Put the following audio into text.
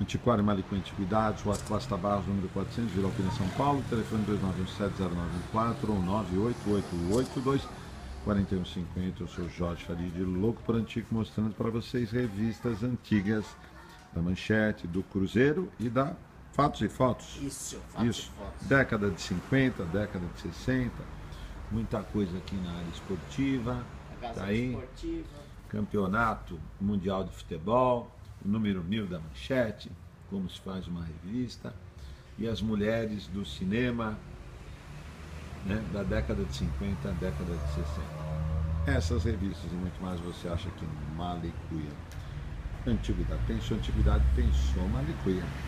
Antiquário Malicu Antiguidades, Rua Costa Barros, número 400, Vila Alpina, São Paulo, telefone 2917-0904 ou 98882-4150. Eu sou Jorge Farid, louco por antigo, mostrando para vocês revistas antigas da Manchete, do Cruzeiro e da Fatos e Fotos. Isso, fatos Isso. e fotos. Década de 50, década de 60, muita coisa aqui na área esportiva. A Gazeta Tá aí. Esportiva. Campeonato Mundial de Futebol, o número 1000 da Manchete, como se faz uma revista, e as mulheres do cinema né, da década de 50 à década de 60. Essas revistas e muito mais você acha aqui no Malicuia. Antiguidade, pensou antiguidade, pensou Malicuia.